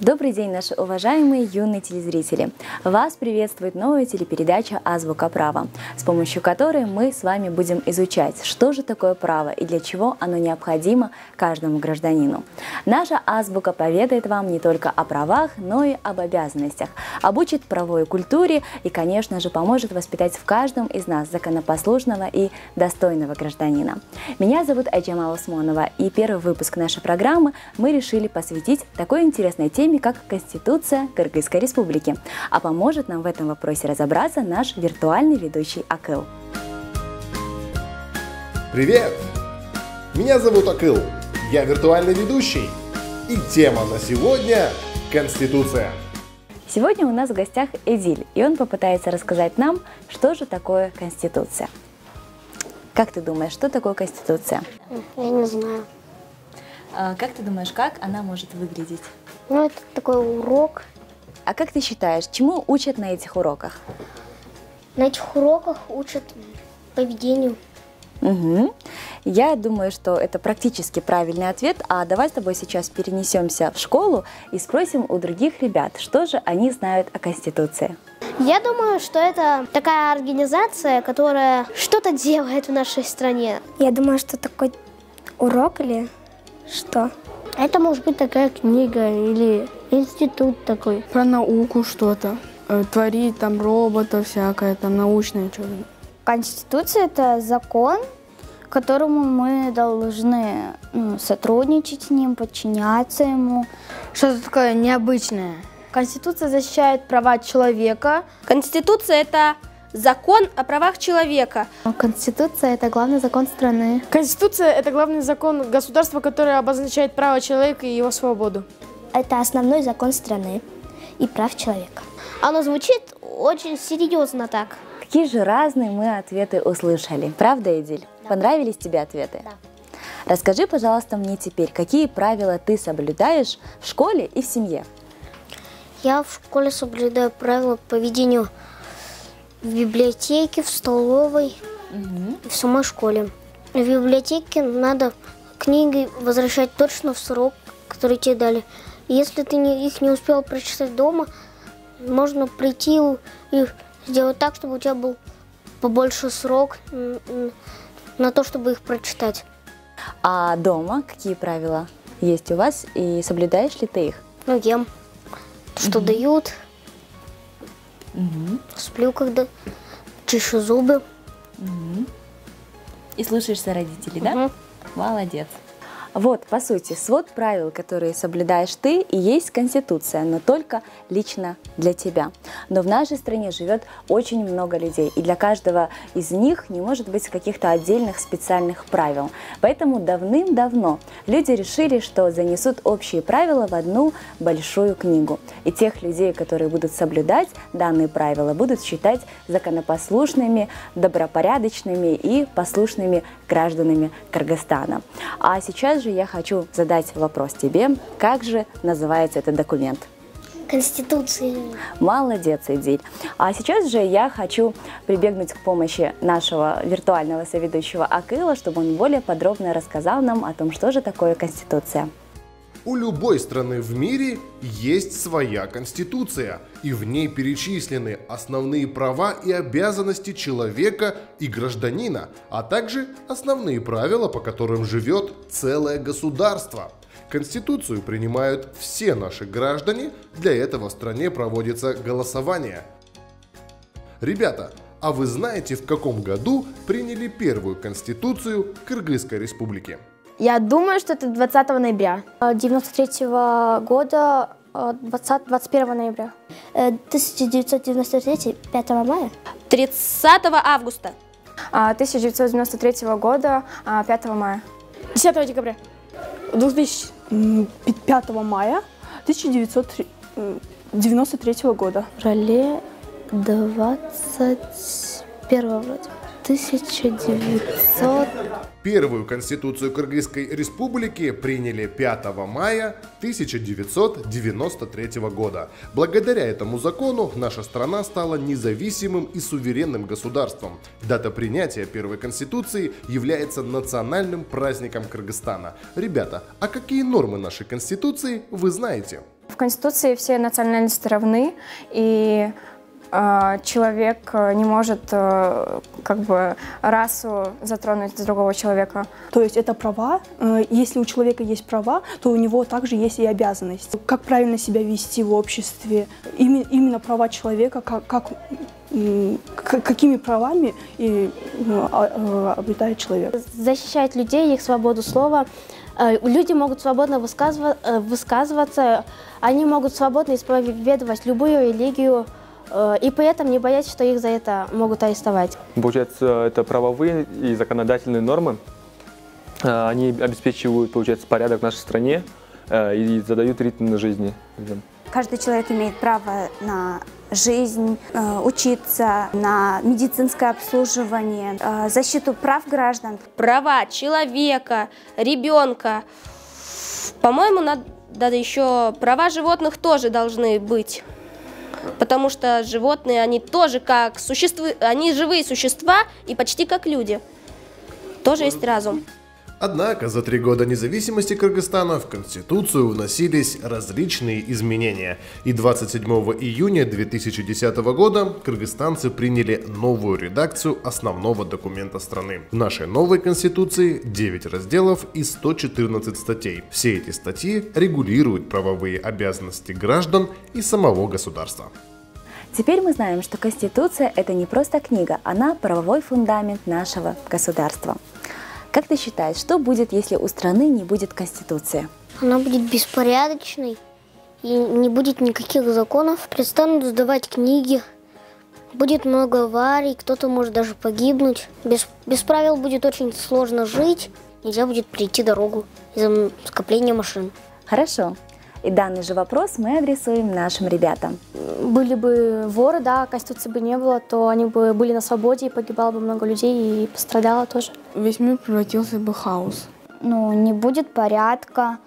Добрый день, наши уважаемые юные телезрители! Вас приветствует новая телепередача «Азбука права», с помощью которой мы с вами будем изучать, что же такое право и для чего оно необходимо каждому гражданину. Наша азбука поведает вам не только о правах, но и об обязанностях, обучит правовой культуре и, конечно же, поможет воспитать в каждом из нас законопослушного и достойного гражданина. Меня зовут Айджама Усмонова, и первый выпуск нашей программы мы решили посвятить такой интересной теме, теме, как Конституция Кыргызской Республики. А поможет нам в этом вопросе разобраться наш виртуальный ведущий Акыл. Привет! Меня зовут Акыл, я виртуальный ведущий. И тема на сегодня – Конституция. Сегодня у нас в гостях Эдиль, и он попытается рассказать нам, что же такое Конституция. Как ты думаешь, что такое Конституция? Я не знаю. А, как ты думаешь, как она может выглядеть? Ну, это такой урок. А как ты считаешь, чему учат на этих уроках? На этих уроках учат поведению. Угу. Я думаю, что это практически правильный ответ. А давай с тобой сейчас перенесемся в школу и спросим у других ребят, что же они знают о Конституции. Я думаю, что это такая организация, которая что-то делает в нашей стране. Я думаю, что такой урок или что? Это может быть такая книга или институт такой. Про науку что-то. Э, творить там робота всякое, там научное что-то. Конституция – это закон, которому мы должны ну, сотрудничать с ним, подчиняться ему. Что-то такое необычное. Конституция защищает права человека. Конституция – это Закон о правах человека. Конституция – это главный закон страны. Конституция – это главный закон государства, который обозначает право человека и его свободу. Это основной закон страны и прав человека. Оно звучит очень серьезно так. Какие же разные мы ответы услышали. Правда, Эдиль? Да. Понравились тебе ответы? Да. Расскажи, пожалуйста, мне теперь, какие правила ты соблюдаешь в школе и в семье? Я в школе соблюдаю правила по поведению в библиотеке, в столовой, угу. в самой школе. В библиотеке надо книги возвращать точно в срок, который тебе дали. Если ты не, их не успел прочитать дома, можно прийти и сделать так, чтобы у тебя был побольше срок на то, чтобы их прочитать. А дома какие правила есть у вас и соблюдаешь ли ты их? Ну, ем. Что угу. дают, Угу. Сплю, когда чешу зубы. Угу. И слушаешься родителей, угу. да? Молодец. Вот, по сути, свод правил, которые соблюдаешь ты, и есть Конституция, но только лично для тебя. Но в нашей стране живет очень много людей, и для каждого из них не может быть каких-то отдельных специальных правил. Поэтому давным-давно люди решили, что занесут общие правила в одну большую книгу. И тех людей, которые будут соблюдать данные правила, будут считать законопослушными, добропорядочными и послушными гражданами Кыргызстана. А сейчас же я хочу задать вопрос тебе. Как же называется этот документ? Конституция. Молодец, Эдиль. А сейчас же я хочу прибегнуть к помощи нашего виртуального соведущего Акыла, чтобы он более подробно рассказал нам о том, что же такое Конституция. У любой страны в мире есть своя конституция, и в ней перечислены основные права и обязанности человека и гражданина, а также основные правила, по которым живет целое государство. Конституцию принимают все наши граждане, для этого в стране проводится голосование. Ребята, а вы знаете, в каком году приняли первую конституцию Кыргызской республики? Я думаю, что это 20 ноября. 93 -го года, 20, 21 ноября. 1993, 5 мая. 30 августа. 1993 а, года, 5 мая. 10 декабря. 2005 мая 1993 года. Роле 21 вроде. 1900... Первую Конституцию Кыргызской Республики приняли 5 мая 1993 года. Благодаря этому закону наша страна стала независимым и суверенным государством. Дата принятия первой Конституции является национальным праздником Кыргызстана. Ребята, а какие нормы нашей Конституции вы знаете? В Конституции все национальности равны, и человек э, не может э, как бы расу затронуть другого человека. То есть это права. Э, Если у человека есть права, то у него также есть и обязанность. Как правильно себя вести в обществе, именно права человека, как, как, какими правами и, ну, а- обретает человек. защищать людей, их свободу слова. Э, Люди могут свободно высказыва- э, высказываться, они могут свободно исповедовать любую религию, э, и при этом не боясь, что их за это могут арестовать. Получается, это правовые и законодательные нормы. Э, Они обеспечивают, получается, порядок в нашей стране э, и задают ритм жизни. людям. Каждый человек имеет право на жизнь, э, учиться, на медицинское обслуживание, э, защиту прав граждан. Права человека, ребенка. По-моему, надо, надо еще права животных тоже должны быть. Потому что животные, они тоже как существы, они живые существа и почти как люди. Тоже есть разум. Однако за три года независимости Кыргызстана в Конституцию вносились различные изменения. И 27 июня 2010 года кыргызстанцы приняли новую редакцию основного документа страны. В нашей новой Конституции 9 разделов и 114 статей. Все эти статьи регулируют правовые обязанности граждан и самого государства. Теперь мы знаем, что Конституция – это не просто книга, она правовой фундамент нашего государства. Как ты считаешь, что будет, если у страны не будет Конституции? Она будет беспорядочной и не будет никаких законов. Перестанут сдавать книги. Будет много аварий, кто-то может даже погибнуть. Без, без правил будет очень сложно жить. Нельзя будет перейти дорогу из-за скопления машин. Хорошо. И данный же вопрос мы адресуем нашим ребятам. Были бы воры, да, Конституции бы не было, то они бы были на свободе, и погибало бы много людей, и пострадало тоже. Весь мир превратился бы в хаос. Ну, не будет порядка,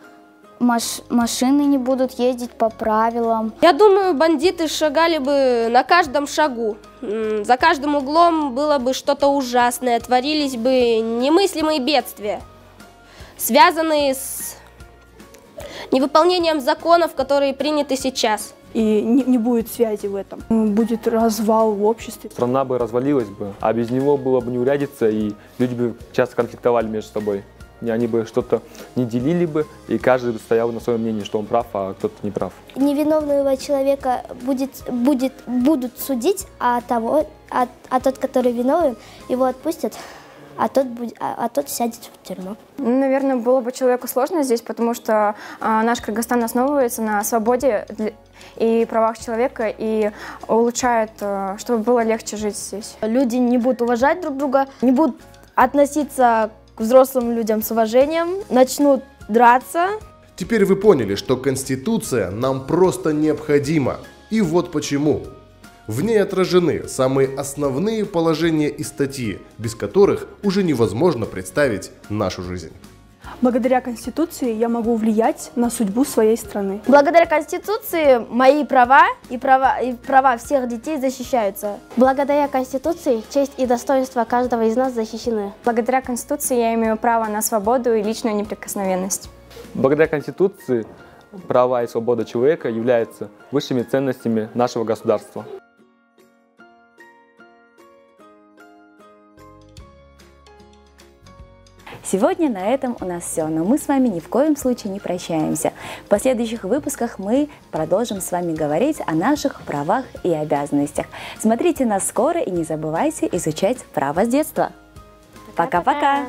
маш- машины не будут ездить по правилам. Я думаю, бандиты шагали бы на каждом шагу. За каждым углом было бы что-то ужасное, творились бы немыслимые бедствия, связанные с невыполнением законов, которые приняты сейчас. И не, не будет связи в этом. Будет развал в обществе. Страна бы развалилась бы, а без него было бы неурядица, и люди бы часто конфликтовали между собой. И они бы что-то не делили бы, и каждый бы стоял на своем мнении, что он прав, а кто-то не прав. Невиновного человека будет, будет, будут судить, а, того, а, а тот, который виновен, его отпустят, а тот, будет, а, а тот сядет в тюрьму. Ну, Наверное, было бы человеку сложно здесь, потому что а, наш Кыргызстан основывается на свободе и правах человека и улучшает, а, чтобы было легче жить здесь. Люди не будут уважать друг друга, не будут относиться к взрослым людям с уважением, начнут драться. Теперь вы поняли, что Конституция нам просто необходима. И вот почему. В ней отражены самые основные положения и статьи, без которых уже невозможно представить нашу жизнь. Благодаря Конституции я могу влиять на судьбу своей страны. Благодаря Конституции мои права и права, и права всех детей защищаются. Благодаря Конституции честь и достоинство каждого из нас защищены. Благодаря Конституции я имею право на свободу и личную неприкосновенность. Благодаря Конституции права и свобода человека являются высшими ценностями нашего государства. Сегодня на этом у нас все, но мы с вами ни в коем случае не прощаемся. В последующих выпусках мы продолжим с вами говорить о наших правах и обязанностях. Смотрите нас скоро и не забывайте изучать право с детства. Пока-пока!